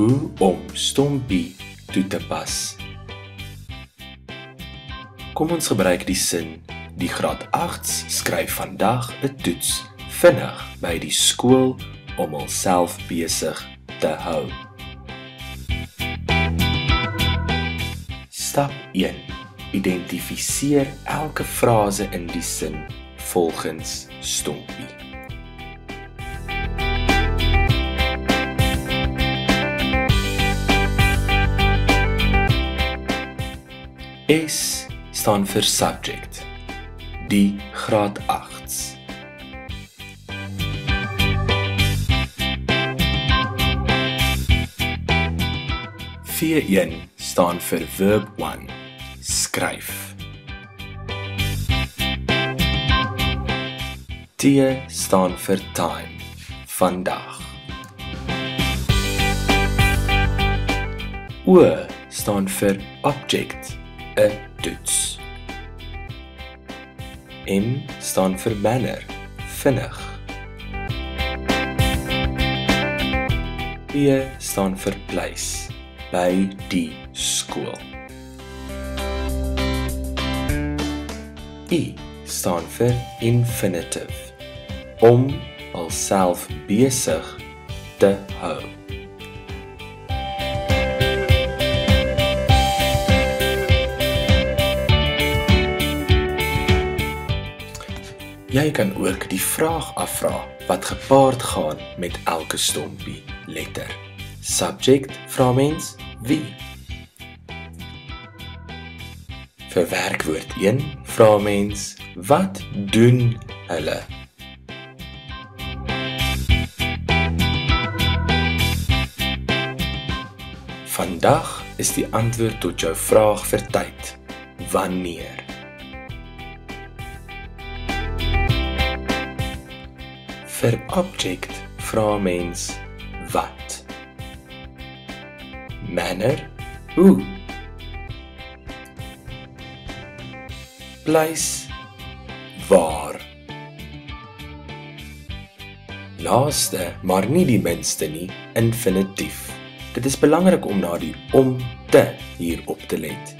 Hoe om stompie toe te pas. Kom ons gebruik die sin: Die graad 8s skryf vandag 'n toets vinnig by die skool om hulself besig te hou. Stap 1. Identifiseer elke frase in die sin volgens stompie. S staan vir subject. Die graad 8s. V1 staan vir verb 1. Skryf. T staan vir time. Vandag. O staan vir object, 'n toets. M staan vir manner, vinnig. P staan vir place, by die skool. I staan vir infinitive, om alself besig te hou. Jy kan ook die vraag afvra wat gepaard gaan met elke stompie letter. Subject vra mens wie? Vir werkwoord 1 vra mens wat doen hulle? Vandag is die antwoord tot jou vraag vir tyd. Wanneer? Vir object vra mens wat? Manner? Hoe? Place? Waar? Laaste, maar nie die minste nie, infinitief. Dit is belangrik om na die om te hier op te let.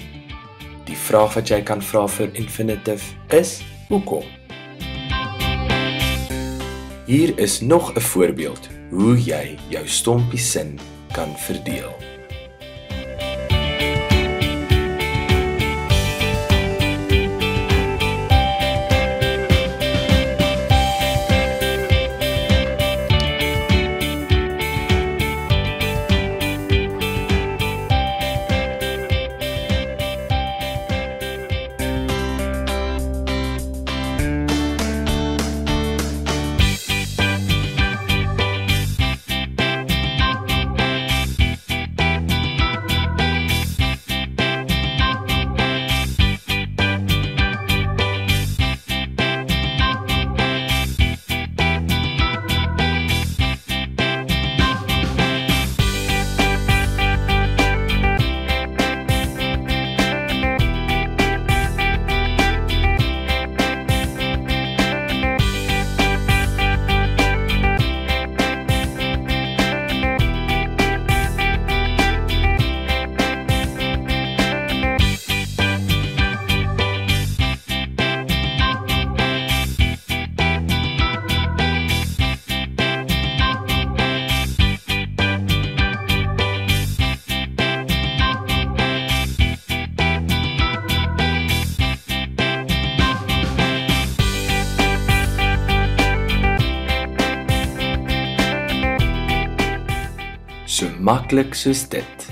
Die vraag wat jy kan vra vir infinitive is hoekom? Hier is nog 'n voorbeeld hoe jy jou stompie sin kan verdeel. So maklik soos dit.